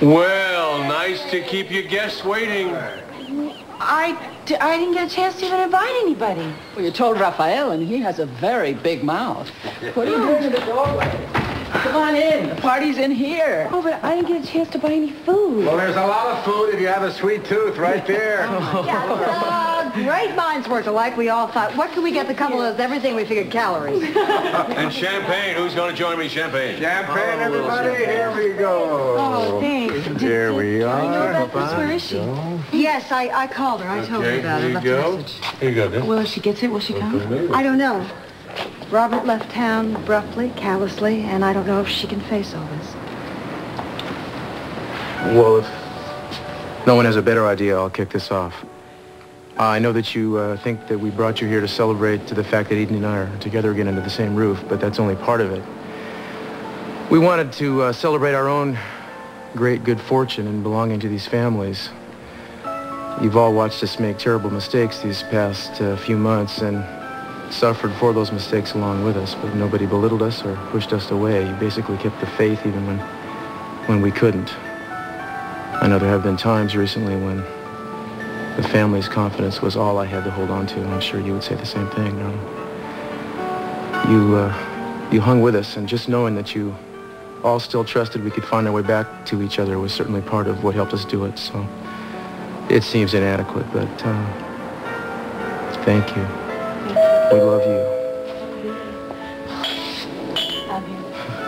Well, nice to keep your guests waiting. I, I didn't get a chance to even invite anybody. Well, you told Raphael, and he has a very big mouth. What are you doing in the doorway? Come on in. The party's in here. Oh, but I didn't get a chance to buy any food. Well, there's a lot of food if you have a sweet tooth right there. Uh, great minds work alike, we all thought. What can we get the couple of us? Everything we figured calories. And champagne. Who's going to join me? Champagne. Champagne, oh, everybody. Here we go. Oh, thanks. Did- Here we I know are. about this. Where is she? yes, I, I called her. I told her Okay, about here it. you Left go. Here you go, then. Well, if she gets it, will she come? I don't know. Robert left town abruptly, callously, and I don't know if she can face all this. Well, if no one has a better idea, I'll kick this off. I know that you uh, think that we brought you here to celebrate to the fact that Eden and I are together again under the same roof, but that's only part of it. We wanted to uh, celebrate our own great good fortune in belonging to these families. You've all watched us make terrible mistakes these past uh, few months and suffered for those mistakes along with us, but nobody belittled us or pushed us away. You basically kept the faith even when, when we couldn't. I know there have been times recently when the family's confidence was all I had to hold on to, and I'm sure you would say the same thing, no? You, uh, you hung with us, and just knowing that you all still trusted we could find our way back to each other was certainly part of what helped us do it, so it seems inadequate, but uh, thank you. We love you. I'm here.